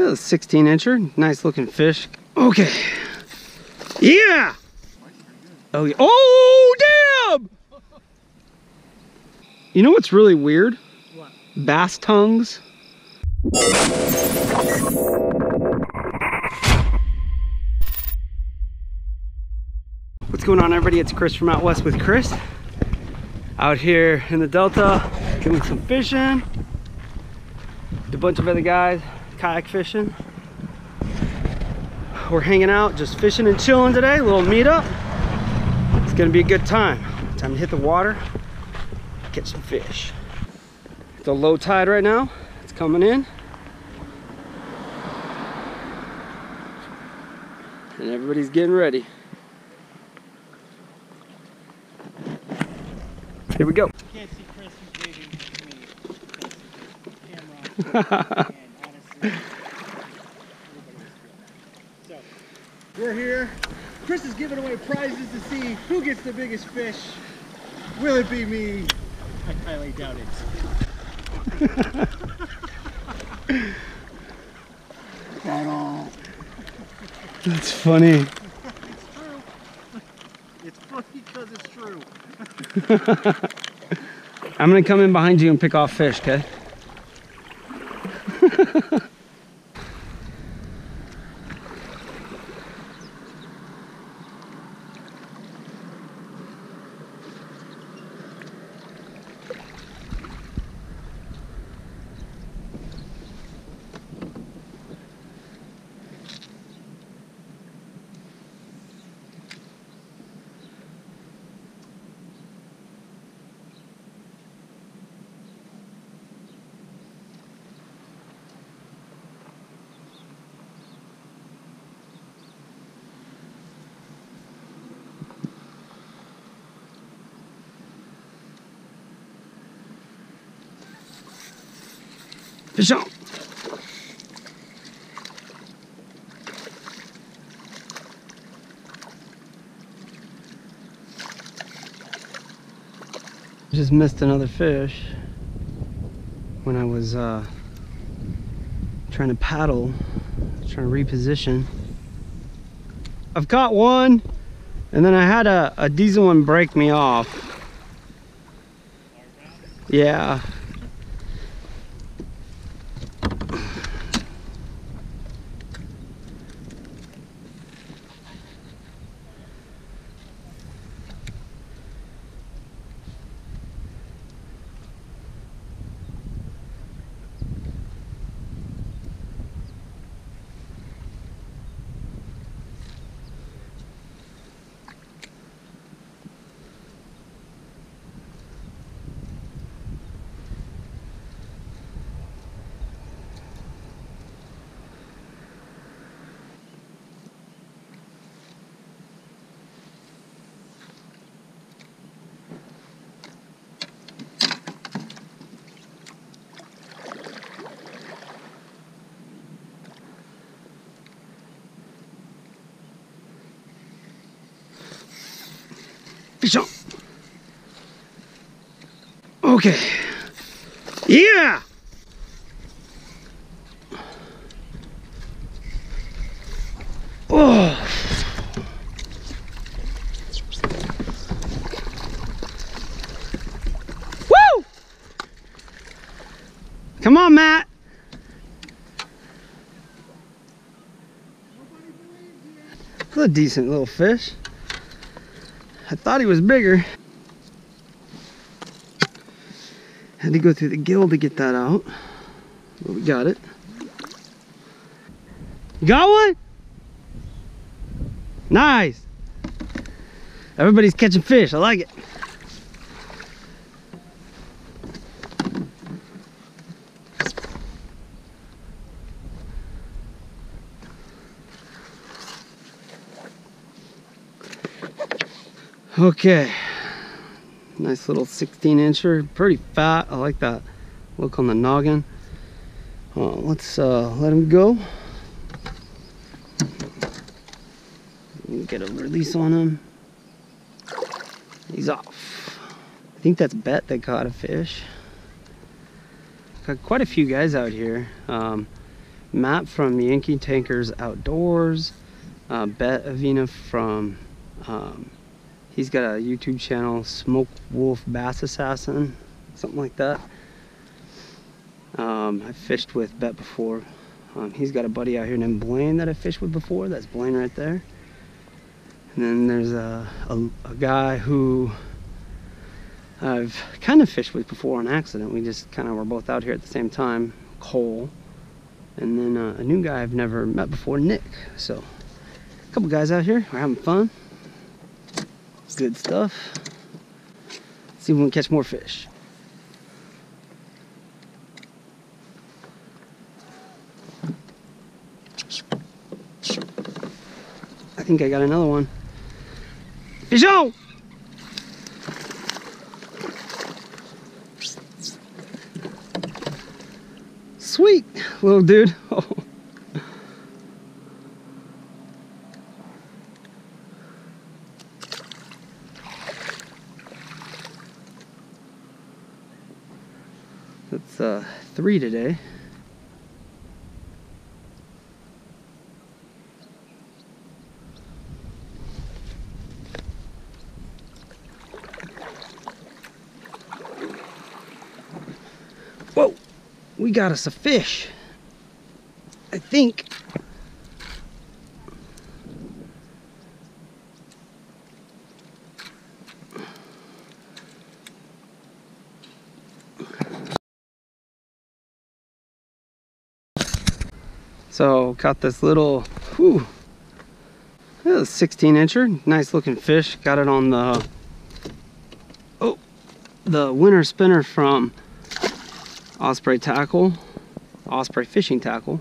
a 16 incher, nice looking fish. Okay. Yeah! Oh, yeah. oh damn! You know what's really weird? What? Bass tongues. What's going on everybody? It's Chris from Out West with Chris. Out here in the Delta, doing some fishing. A bunch of other guys, kayak fishing. We're hanging out, just fishing and chilling today, a little meetup. It's gonna be a good time. Time to hit the water, catch some fish. It's a low tide right now, it's coming in. And everybody's getting ready. Here we go. You can't see Chris who's waving to me because camera. and honestly, everybody is doing that. So, we're here. Chris is giving away prizes to see who gets the biggest fish. Will it be me? I highly doubt it. That's funny. It's true. It's funny because it's true. I'm gonna come in behind you and pick off fish, okay? On. Just missed another fish when I was uh, trying to paddle, trying to reposition. I've caught one, and then I had a, a diesel one break me off. Yeah. Okay. Yeah. Oh. Woo! Come on, Matt. That's a decent little fish. I thought he was bigger. Had to go through the gill to get that out. But we got it. Got one? Nice. Everybody's catching fish. I like it. Okay. Nice little 16 incher. Pretty fat. I like that look on the noggin. Uh, let's uh, let him go. Get a release on him. He's off. I think that's Bet that caught a fish. Got quite a few guys out here. Um, Matt from Yankee Tankers Outdoors, uh, Bet Avina from, um, he's got a YouTube channel, Smoke Wolf Bass Assassin, something like that. Um, I fished with Bet before. Um, he's got a buddy out here named Blaine that I fished with before. That's Blaine right there. And then there's a, a, a guy who I've kind of fished with before on accident. We just kind of were both out here at the same time, Cole. And then uh, a new guy I've never met before, Nick. So, a couple guys out here. We're having fun. Good stuff. Let's see if we can catch more fish. I think I got another one. Fish on! Sweet little dude. Oh. That's uh, three today. Whoa, we got us a fish. I think. So caught this little, whew, a 16 incher, nice looking fish. Got it on the, oh, the winter spinner from Osprey tackle, Osprey fishing tackle.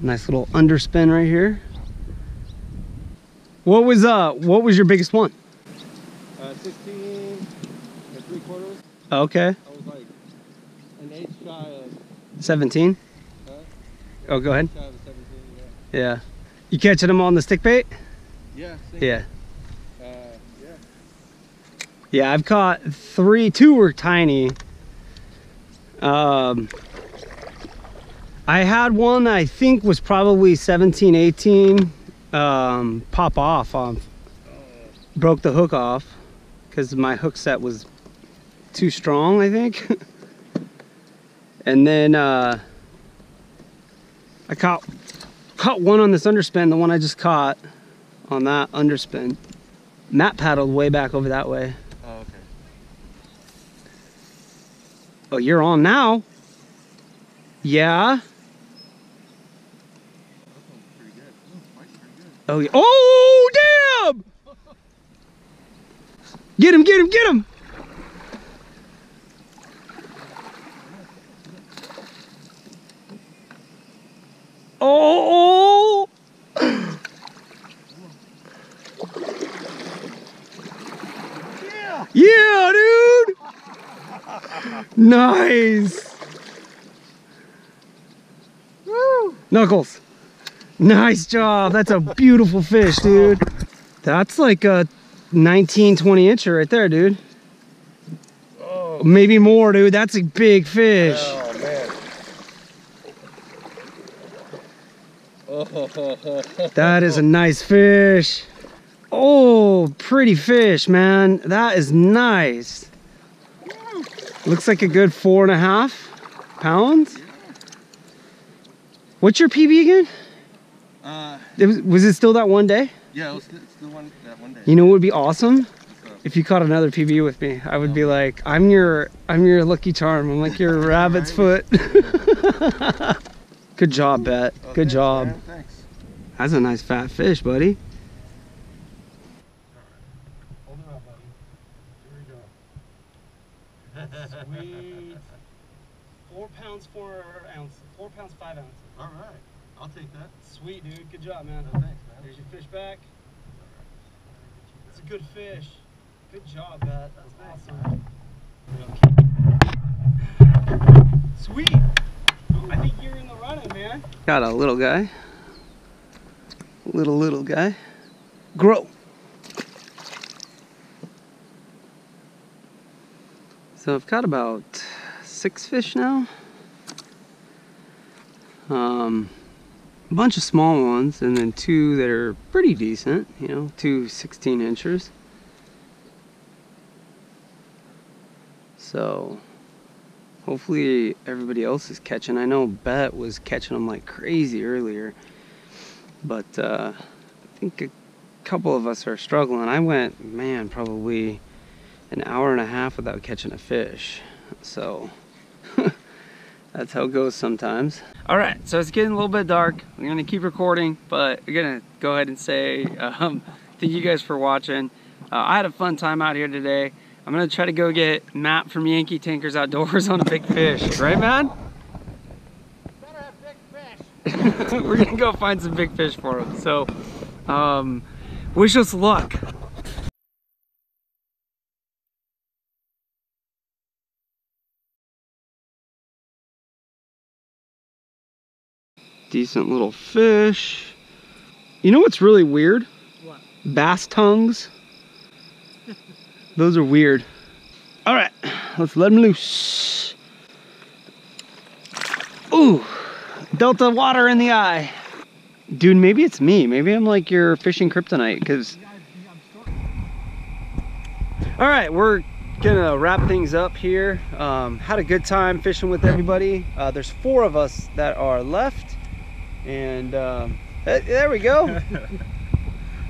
Nice little underspin right here. What was uh what was your biggest one? Uh, 16 and three quarters. Okay. I was like an eighth shy of, 17. Oh, go ahead. 17, Yeah. You catching them on the stick bait? yeah. Yeah. Yeah. Uh, yeah. Yeah, I've caught three, two were tiny. Um, I had one I think was probably 17, 18, um, pop off, um, broke the hook off because my hook set was too strong, I think. and then uh, I caught caught one on this underspin, the one I just caught on that underspin. Matt paddled way back over that way. Oh, okay. Oh, you're on now? Yeah. That one's pretty good. Ooh, spike's pretty good. Oh, yeah. oh, damn! Get him, get him, get him! Oh! Yeah. Yeah, dude! Nice! Woo! Knuckles. Nice job. That's a beautiful fish, dude. That's like a 19, 20 incher right there, dude. Oh, Maybe more, dude. That's a big fish. oh man. Oh, That is a nice fish. Oh, pretty fish, man. That is nice. Looks like a good four and a half pounds. What's your PB again? Uh, It was, was it still that one day? yeah, it was, the one that one day. You know what would be awesome? If you caught another PB with me, I would be like, I'm your, I'm your lucky charm. I'm like your rabbit's foot. Good job, Bet. Oh, Good job. man, Thanks. That's a nice fat fish, buddy. Hold it up, buddy. Here we go. Sweet. Four pounds, four ounces. Four pounds, five ounces. All right. I'll take that. Sweet, dude. Good job, man. Oh, thanks, man. There's your fish back. It's a good fish. Good job, Bet. That's awesome. Sweet. I think you're in the running, man. Got a little guy. Little, little guy. Grow. So I've got about six fish now. Um, a bunch of small ones and then two that are pretty decent, you know, two 16 inchers. So hopefully everybody else is catching. I know Bet was catching them like crazy earlier, but uh, I think a couple of us are struggling. I went, man, probably an hour and a half without catching a fish. So that's how it goes sometimes. All right, so it's getting a little bit dark. I'm gonna keep recording, but I'm gonna go ahead and say um, thank you guys for watching. Uh, I had a fun time out here today. I'm gonna try to go get Matt from Yankee Tankers Outdoors on a big fish, right, man? We're gonna go find some big fish for him. So, um, wish us luck. Decent little fish. You know what's really weird? What? Bass tongues. Those are weird. All right, let's let them loose. Ooh, Delta water in the eye. Dude, maybe it's me. Maybe I'm like your fishing kryptonite because. All right, we're gonna wrap things up here. Um, had a good time fishing with everybody. Uh, there's four of us that are left, and um, there we go.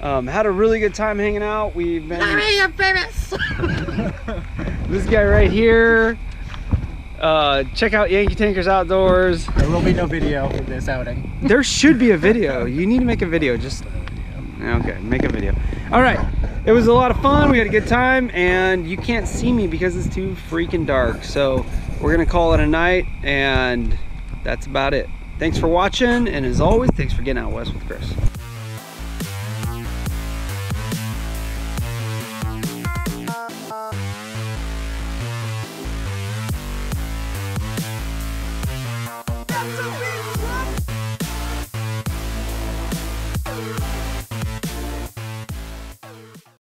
Um, had a really good time hanging out. We've been this guy right here. Uh, check out Yankee Tankers Outdoors. There will be no video for this outing. There should be a video. You need to make a video. Just okay, make a video. All right. It was a lot of fun. We had a good time, and you can't see me because it's too freaking dark. So we're gonna call it a night, and that's about it. Thanks for watching, and as always, thanks for getting out west with Chris.